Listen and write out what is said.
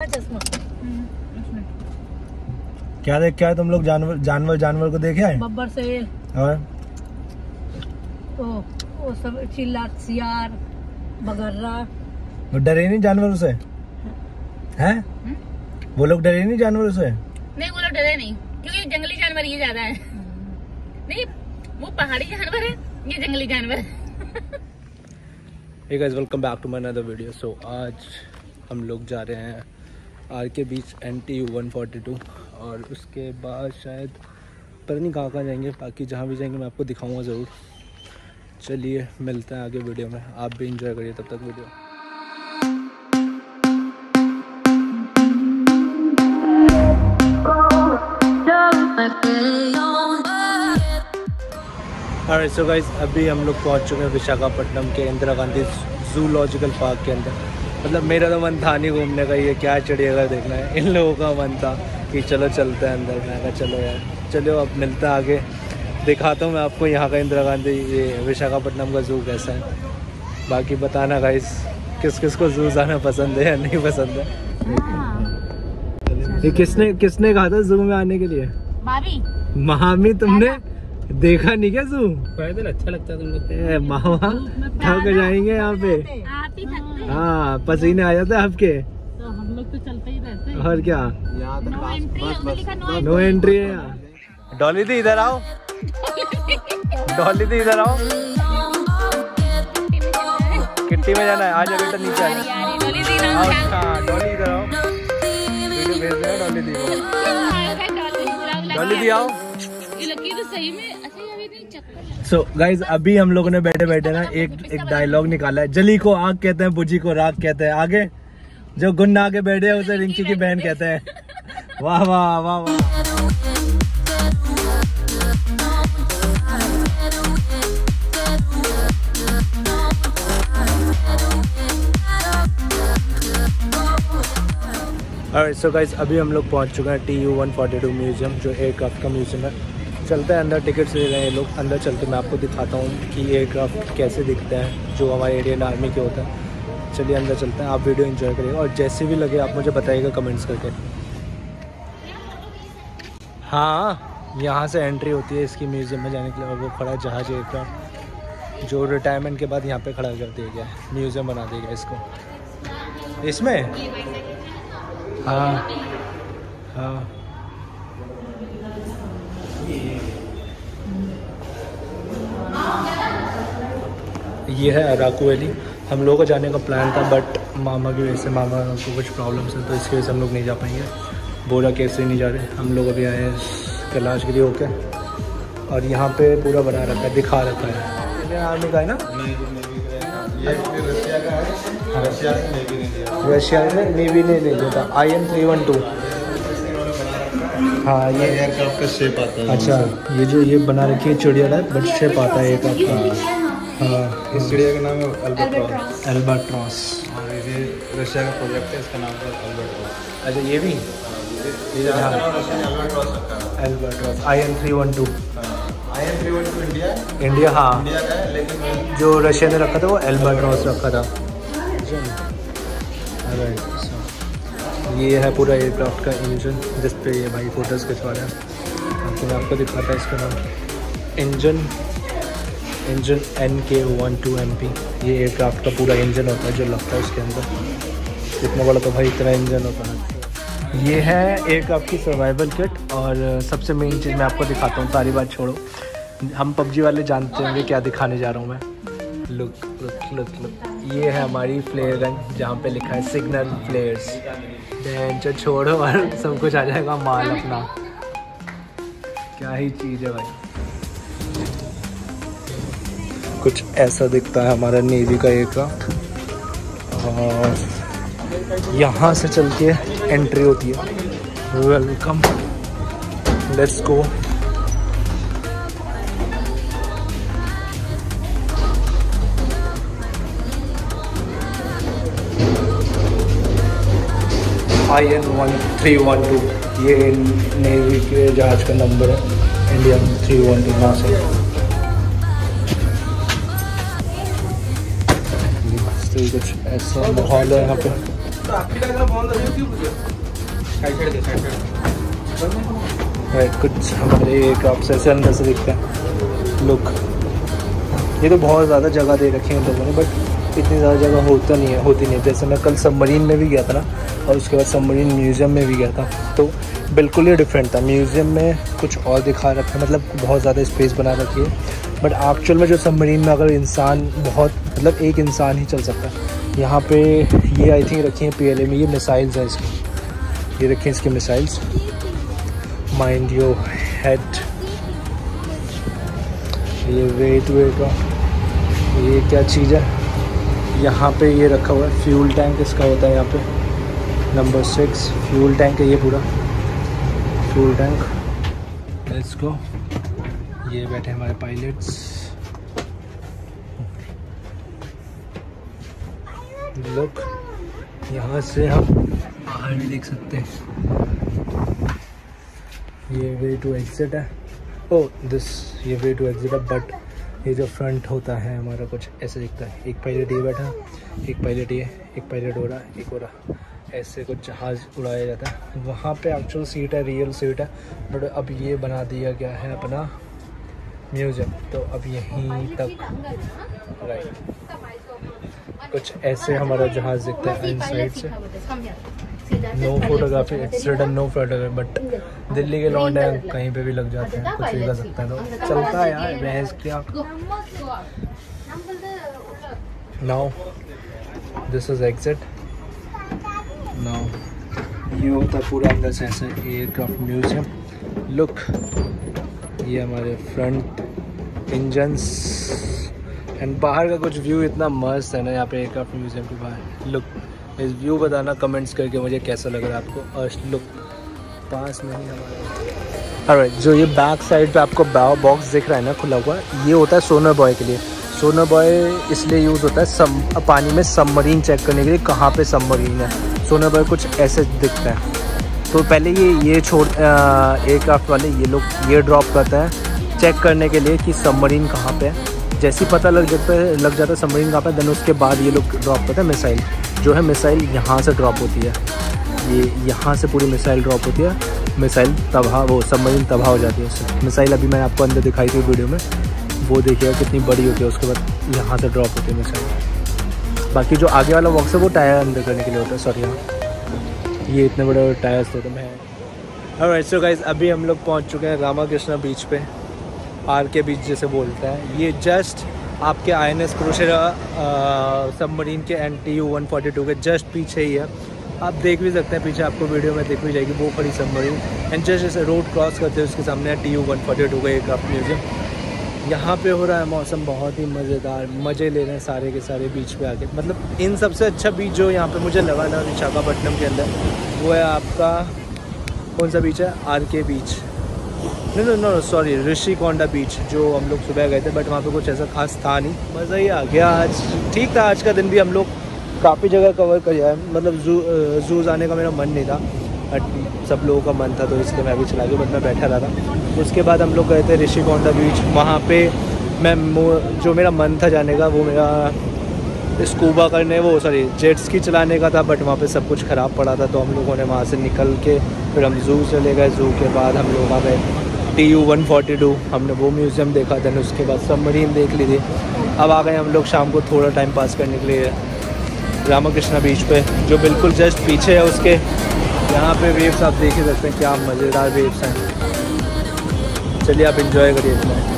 चश्मा क्या देख क्या है तुम लोग? जानवर जानवर जानवर को देखे आए? बब्बर से और? वो वो सब चिल्ला सियार बगर्रा। वो डरे नहीं जानवरों से हैं? वो लोग डरे नहीं जानवरों से नहीं वो लोग डरे नहीं क्योंकि जंगली जानवर ये ज़्यादा है। नहीं वो पहाड़ी जानवर है ये जंगली जानवर है। Guys welcome back to my another video so आज हम लोग जा रहे हैं R K beach and T U one forty two और उसके बाद शायद पता नहीं कहाँ कहाँ जाएँगे, बाकी जहाँ भी जाएँगे मैं आपको दिखाऊँगा ज़रूर। चलिए, मिलते हैं आगे वीडियो में। आप भी इंजॉय करिए तब तक वीडियो। अरे सो गाइस अभी हम लोग पहुँच चुके हैं विशाखापट्टनम के इंदिरा गांधी जूलॉजिकल पार्क के अंदर। मतलब मेरा तो मन था नहीं घूमने का ये क्या चिड़ियाघर देखना है। इन लोगों का मन था कि चलो चलते हैं अंदर। मैं कहा चलो यार चलो अब मिलते हैं आगे। दिखाता हूँ मैं आपको यहाँ का इंदिरा गांधी ये विशाखापट्टनम का जू कैसा है। बाकी बताना गाइस किस किस को जू जाना पसंद है या नहीं पसंद है। ये किसने किसने कहा था जू में आने के लिए? भाभी महामी तुमने देखा नहीं क्या जू पैदल अच्छा लगता है तुम लोग मामा थक जाएँगे यहाँ पे? ही। हैं हाँ पसीने आ जाते आपके। तो हम लोग तो चलते ही रहते हैं। और क्या? No entry no no entry है। यहाँ डॉली दी इधर आओ। डॉली दी इधर आओ। किट्टी में जाना है आ जाओ बेटा नीचे आ जाओ यार डोली दी आओ नाम डॉली इधर आओ। डॉली दी। डॉली दी आओ। लकी तो सही में अच्छा सो गाइज़ अभी हम लोगों ने बैठे बैठे ना एक एक डायलॉग निकाला है। जली को आग कहते हैं बुजी को राग कहते हैं। आगे जो गुन्ना आगे बैठे हैं उसे रिंकी की बहन कहते हैं। वाह वाह वाह वाह। सो गाइज़ अभी हम लोग पहुँच चुके हैं T U one forty two museum जो एयरक्राफ्ट का म्यूज़ियम है। चलते हैं, अंदर टिकट्स ले रहे हैं लोग, अंदर चलते मैं आपको दिखाता हूँ कि एयरक्राफ्ट कैसे दिखते हैं, जो हमारे इंडियन आर्मी के होते हैं। चलिए, अंदर चलते हैं। आप वीडियो एंजॉय करिएगा और जैसे भी लगे, आप मुझे बताइएगा कमेंट्स करके। हाँ यहाँ से एंट्री होती है इसकी म्यूज़ियम में जाने के लिए। और वो खड़ा जहाज़ एयरक्राफ्ट जो रिटायरमेंट के बाद यहाँ पे खड़ा कर दिया गया है। म्यूज़ियम बना दिया गया इसको। इसमें? हाँ। हाँ। ये है अराकू वैली। हम लोगों का जाने का प्लान था बट मामा की वजह से मामा को कुछ प्रॉब्लम्स है तो इसकी वजह से हम लोग नहीं जा पाएँगे बोरा कैसे नहीं जा रहे। हम लोग अभी आए हैं कैलाश गिरी होके। और यहाँ पे पूरा बना रखा है दिखा रखा है। आर्मी का है ना? रशिया में नेवी ने ले लिया था। I N three one two हाँ ये एयरक्राफ्ट का शेप आता है। अच्छा ये जो ये बना रखी है चिड़िया बट शेप आता है एक आपका। हाँ इस चिड़िया का नाम है अल्बाट्रॉस एल्बाट्रॉस और ये रशिया का प्रोजेक्ट है इसका नाम है अल्बाट्रॉस अच्छा ये भी? है albatross I N three one two I M three one two India India हाँ इंडिया का है लेकिन जो रशिया ने रखा था वो एल्बाट्रॉस रखा था. ये है पूरा एयरक्राफ्ट का इंजन जिस पे ये भाई फ़ोटोज़ खिंचवा रहे हैं. आपको मैं आपको दिखाता है इसका नाम. Engine engine N K one two M P ये एयरक्राफ्ट का पूरा इंजन होता है जो लगता है उसके अंदर। इतना बड़ा तो भाई इतना इंजन होता है। ये है एयरक्राफ्ट की सर्वाइवल किट और सबसे मेन चीज़ मैं आपको दिखाता हूँ। सारी बात छोड़ो। हम पबजी वाले जानते होंगे क्या दिखाने जा रहा हूँ मैं। लुक लुक लुक लुक ये है हमारी फ्लेयर गन जहाँ पे लिखा है सिग्नल फ्लेयर्स जो छोड़ो और सब कुछ आ जाएगा, माल अपना। क्या ही चीज़ है भाई। कुछ ऐसा दिखता है हमारा नेवी का एयरक्राफ्ट और यहाँ से चल के एंट्री होती है। Welcome let's go I N one three one two ये नेवी के जहाज़ का नंबर है। इंडियन थ्री वन टू यहाँ से तो ये कुछ ऐसा माहौल है यहाँ पे कुछ हमारे एक आपसे ऐसे अंदर से दिखते हैं लुक ये तो बहुत ज़्यादा जगह दे रखी है लोगों ने बट इतनी ज़्यादा जगह होता नहीं है होती नहीं है जैसे मैं कल सबमरीन में भी गया था ना और उसके बाद सबमरीन म्यूज़ियम में भी गया था तो बिल्कुल ही डिफरेंट था म्यूज़ियम में कुछ और दिखा रखा है मतलब बहुत ज़्यादा स्पेस बना रखी है। बट एक्चुअल में जो सबमरीन में अगर इंसान बहुत मतलब एक इंसान ही चल सकता है। यहाँ पे ये आई थिंक रखी है पी में, ये मिसाइल्स हैं इसकी। ये रखी हैं इसकी मिसाइल्स माइंड योर हेड ये वेट वेट ये क्या चीज़ है? यहाँ पे ये रखा हुआ है फ्यूल टैंक इसका होता है यहाँ पे। नंबर सिक्स फ्यूल टैंक है ये पूरा। फ्यूल टैंक लेट्स गो ये बैठे हमारे पायलट्स लुक यहाँ से हम बाहर भी देख सकते हैं। ये वे टू एग्जिट है। ओ दिस ये वे टू एग्जिट है बट ये जो फ्रंट होता है हमारा कुछ ऐसे दिखता है। एक पायलट ये बैठा, एक पायलट ये, एक पायलट हो रहा, एक हो रहा। ऐसे कुछ जहाज़ उड़ाया जाता है। वहाँ पे एक्चुअल सीट है रियल सीट है बट अब ये बना दिया गया है अपना म्यूज़ियम तो अब यहीं तक राइट कुछ ऐसे हमारा जहाज़ दिखता है इन साइड से। No photography it's written no photography but Delhi के लॉन्ड लौंडे कहीं पे भी लग जाते हैं, कुछ भी कर सकते हैं तो चलता है यार, बहस क्या? Now this is exit now ये होता है पूरा अंदर से ऐसे एयरक्राफ्ट म्यूज़ियम। लुक ये हमारे फ्रंट इंजन्स एंड बाहर का कुछ व्यू इतना मस्त है ना, यहाँ पे एयरक्राफ्ट म्यूज़ियम के बाहर. लुक इस व्यू बताना कमेंट्स करके मुझे कैसा लग रहा है आपको? और लुक पास में ही हमारा. अरे जो ये बैक साइड पे आपको बॉक्स दिख रहा है ना, खुला हुआ, ये होता है सोनर बॉय के लिए. सोनर बॉय इसलिए यूज़ होता है सम, पानी में सबमरीन चेक करने के लिए, कहाँ पे सबमरीन है? सोनर बॉय कुछ ऐसे दिखता है. तो पहले ये ये छोड़ एयरक्राफ्ट वाले ये लोग, ये ड्रॉप करते हैं चेक करने के लिए कि सबमरीन कहाँ पे है। जैसे ही पता लग जाता है लग जाता है सबमरीन कहाँ पे देन उसके बाद ये लोग ड्रॉप करते हैं मिसाइल जो है मिसाइल यहाँ से ड्रॉप होती है। ये यहाँ से पूरी मिसाइल ड्रॉप होती है। मिसाइल तबाह, वो सबमरीन तबाह हो जाती है उससे। मिसाइल अभी मैंने आपको अंदर दिखाई थी वीडियो में। वो देखिएगा कितनी बड़ी होती है, उसके बाद यहाँ से ड्रॉप होती है मिसाइल बाकी जो आगे वाला बॉक्स है, वो टायर अंदर करने के लिए होता है सॉरी यहाँ ये इतने बड़े बड़े टायर्स होते हैं और सो गाइज़ अभी हम लोग पहुँच चुके हैं रामा कृष्णा बीच पे। आर के बीच जैसे बोलता है। ये जस्ट आपके I N S Kursura submarine के N T U one forty two के जस्ट पीछे ही है। आप देख भी सकते हैं, पीछे आपको वीडियो में देख भी जाएगी, वो खड़ी सबमरीन एंड जस्ट जैसे रोड क्रॉस करते हैं उसके सामने T U one forty two का एयरक्राफ्ट म्यूज़ियम यहाँ पे हो रहा है मौसम बहुत ही मज़ेदार, मज़े ले रहे हैं सारे के सारे बीच पे आके। मतलब इन सबसे अच्छा बीच जो यहाँ पे मुझे लगा ना विशाखापट्टनम के अंदर, वो है आपका, कौन सा बीच है? R K beach no no no sorry Rishikonda beach जो हम लोग सुबह गए थे बट वहाँ पे कुछ ऐसा खास था नहीं। मज़ा ही आ गया आज। ठीक था, आज का दिन भी हम लोग काफ़ी जगह कवर कर जाए मतलब जू जू जाने का मेरा मन नहीं था। सब लोगों का मन था तो इसलिए मैं भी चला गया, बट मैं बैठा रहा था। उसके बाद हम लोग गए थे ऋषिकोंडा बीच वहाँ पे मैं जो मेरा मन था जाने का, वो मेरा स्कूबा करने, वो सॉरी जेट्स की चलाने का था बट वहाँ पे सब कुछ ख़राब पड़ा था तो हम लोगों ने वहाँ से निकल के, फिर हम जू चले गए। जू के बाद हम लोग वहाँ गए T U one forty two हमने वो म्यूज़ियम देखा था उसके बाद सब मरीन देख ली थी। अब आ गए हम लोग शाम को थोड़ा टाइम पास करने के लिए रामाकृष्णा बीच पे, जो बिल्कुल जस्ट पीछे है उसके। यहाँ पे वेव्स आप देख ही सकते हैं, क्या मज़ेदार वेव्स हैं। चलिए आप इंजॉय करिए इतना